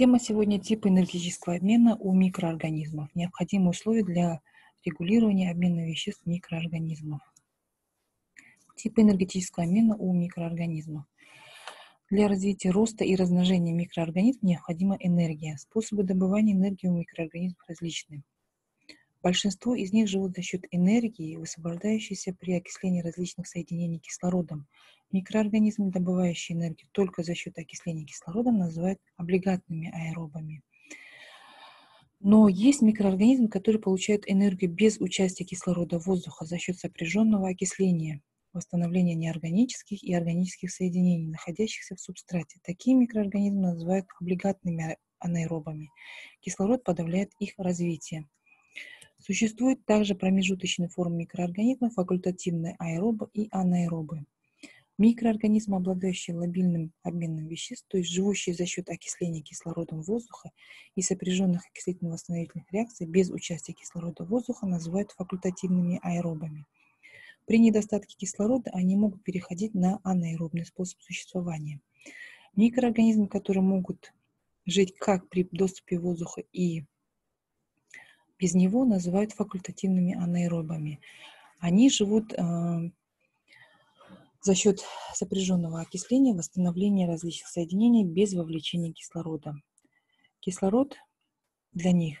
Тема сегодня – типы энергетического обмена у микроорганизмов. Необходимые условия для регулирования обмена веществ микроорганизмов. Типы энергетического обмена у микроорганизмов. Для развития роста и размножения микроорганизмов необходима энергия. Способы добывания энергии у микроорганизмов различны. Большинство из них живут за счет энергии, высвобождающейся при окислении различных соединений кислородом. Микроорганизмы, добывающие энергию только за счет окисления кислородом, называют облигатными аэробами. Но есть микроорганизмы, которые получают энергию без участия кислорода воздуха за счет сопряженного окисления, восстановления неорганических и органических соединений, находящихся в субстрате. Такие микроорганизмы называют облигатными анаэробами. Кислород подавляет их развитие. Существует также промежуточные формы микроорганизмов, факультативные аэробы и анаэробы. Микроорганизмы, обладающие лобильным обменом веществ, то есть живущие за счет окисления кислородом воздуха и сопряженных окислительно-восстановительных реакций без участия кислорода воздуха, называют факультативными аэробами. При недостатке кислорода они могут переходить на анаэробный способ существования. Микроорганизмы, которые могут жить как при доступе воздуха и без него называют факультативными анаэробами. Они живут э, за счет сопряженного окисления, восстановления различных соединений без вовлечения кислорода. Кислород для них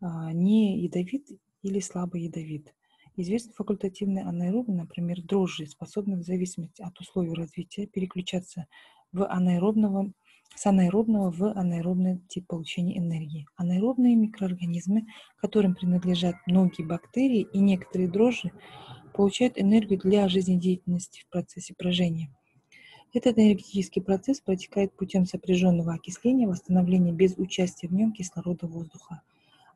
э, не ядовит или слабо ядовит. Известны факультативные анаэробы, например, дрожжи, способны в зависимости от условий развития переключаться в анаэробного с анаэробного в анаэробный тип получения энергии. Анаэробные микроорганизмы, которым принадлежат многие бактерии и некоторые дрожжи, получают энергию для жизнедеятельности в процессе брожения. Этот энергетический процесс протекает путем сопряженного окисления, восстановления без участия в нем кислорода воздуха.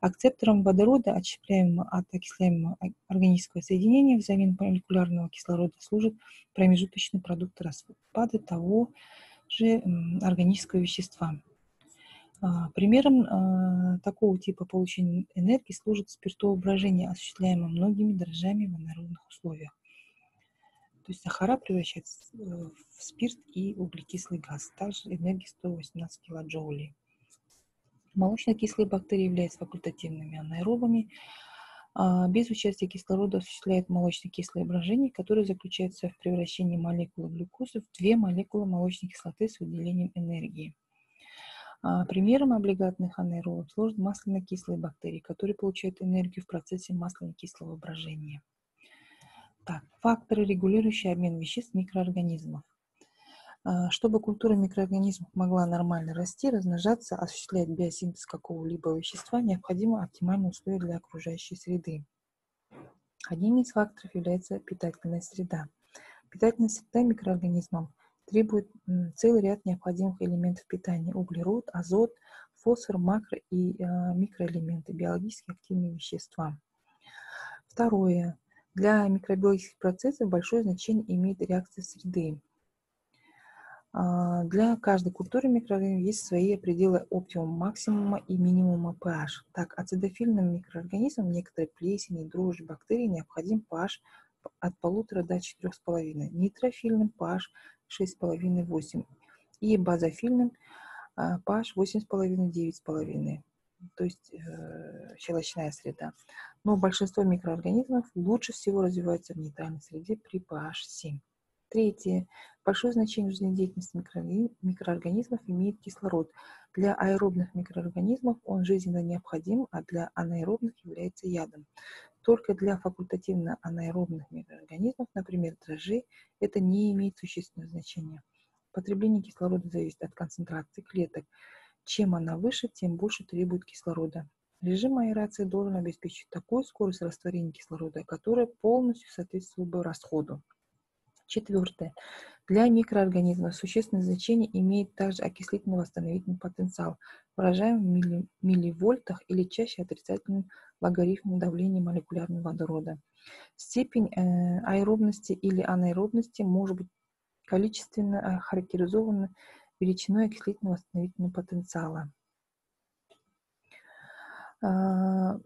Акцептором водорода, отщепляемого от окисляемого органического соединения взамен молекулярного кислорода, служит промежуточный продукт распада того же органического вещества. Примером а, такого типа получения энергии служит спиртоображение, осуществляемое многими дрожжами в анаэробных условиях. То есть сахара превращается э, в спирт и углекислый газ. Также энергия 118 килоджоулей. Молочно-кислые бактерии являются факультативными анаэробами, без участия кислорода осуществляет молочно-кислое брожение, которое заключается в превращении молекулы глюкозы в две молекулы молочной кислоты с выделением энергии. А, примером облигатных анаэробов служат масляно-кислые бактерии, которые получают энергию в процессе масляно-кислого брожения. Так, факторы, регулирующие обмен веществ микроорганизмов. А, чтобы культура микроорганизмов могла нормально расти, размножаться, осуществлять биосинтез какого-либо вещества, необходимы оптимальные условия для окружающей среды. Одним из факторов является питательная среда. Питательная среда микроорганизмам требует целый ряд необходимых элементов питания – углерод, азот, фосфор, макро- и э, микроэлементы, биологически активные вещества. Второе. Для микробиологических процессов большое значение имеет реакция среды. А, для каждой культуры микроорганизмов есть свои пределы оптимума, максимума и минимума pH. Так, ацидофильным микроорганизмам, некоторые плесени, дрожжи, бактерии необходим pH от полутора до четырех с половиной, нейтрофильным pH 6,5-8 и базофильным pH 8,5-9,5 то есть э, щелочная среда. Но большинство микроорганизмов лучше всего развиваются в нейтральной среде при pH 7. Третье. Большое значение в жизнедеятельности микроорганизмов имеет кислород. Для аэробных микроорганизмов он жизненно необходим, а для анаэробных является ядом. Только для факультативно анаэробных микроорганизмов, например, дрожжей, это не имеет существенного значения. Потребление кислорода зависит от концентрации клеток. Чем она выше, тем больше требует кислорода. Режим аэрации должен обеспечить такую скорость растворения кислорода, которая полностью соответствует бы расходу. Четвертое. Для микроорганизмов существенное значение имеет также окислительно-восстановительный потенциал, выражаемый в милли, милливольтах или чаще отрицательным логарифмом давления молекулярного водорода. Степень э, аэробности или анаэробности может быть количественно характеризована величиной окислительно-восстановительного потенциала. А,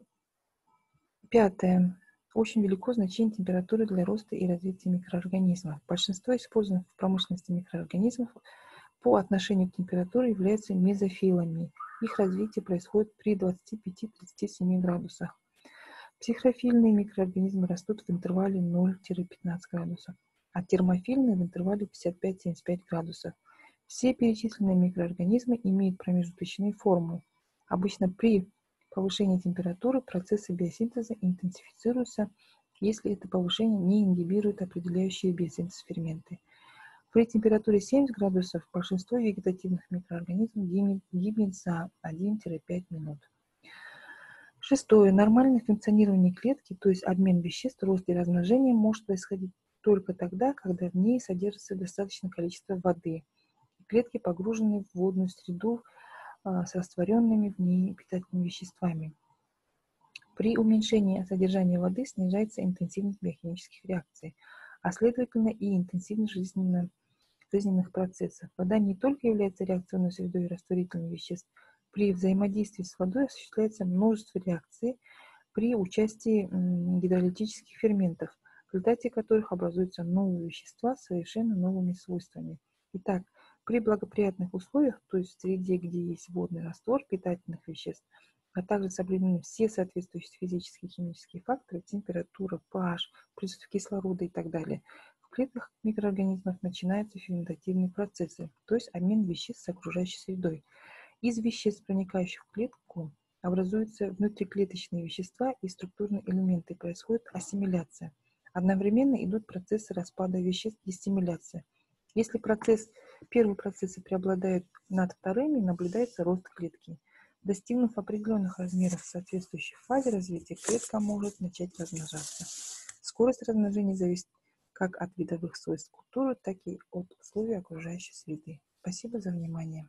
пятое. Очень велико значение температуры для роста и развития микроорганизмов. Большинство используемых в промышленности микроорганизмов по отношению к температуре являются мезофилами. Их развитие происходит при 25-37 градусах. Психрофильные микроорганизмы растут в интервале 0-15 градусов, а термофильные в интервале 55-75 градусов. Все перечисленные микроорганизмы имеют промежуточные формы. Обычно при повышении температуры процессы биосинтеза интенсифицируются, если это повышение не ингибирует определяющие биосинтез ферменты. При температуре 70 градусов большинство вегетативных микроорганизмов гибнет за 1-5 минут. Шестое. Нормальное функционирование клетки, то есть обмен веществ, рост и размножение, может происходить только тогда, когда в ней содержится достаточное количество воды. Клетки погружены в водную среду с растворенными в ней питательными веществами. При уменьшении содержания воды снижается интенсивность биохимических реакций, а следовательно и интенсивность жизненно, жизненных процессов. Вода не только является реакционной средой растворительных веществ, при взаимодействии с водой осуществляется множество реакций при участии гидролитических ферментов, в результате которых образуются новые вещества с совершенно новыми свойствами. Итак, при благоприятных условиях, то есть в среде, где есть водный раствор питательных веществ, а также соблюдены все соответствующие физические и химические факторы, температура, pH, присутствие кислорода и так далее, в клетках микроорганизмов начинаются ферментативные процессы, то есть обмен веществ с окружающей средой. Из веществ, проникающих в клетку, образуются внутриклеточные вещества и структурные элементы, происходит ассимиляция. Одновременно идут процессы распада веществ, диссимиляция. Если процесс, первые процессы преобладают над вторыми, наблюдается рост клетки. Достигнув определенных размеров в соответствующей фазе развития, клетка может начать размножаться. Скорость размножения зависит как от видовых свойств культуры, так и от условий окружающей среды. Спасибо за внимание.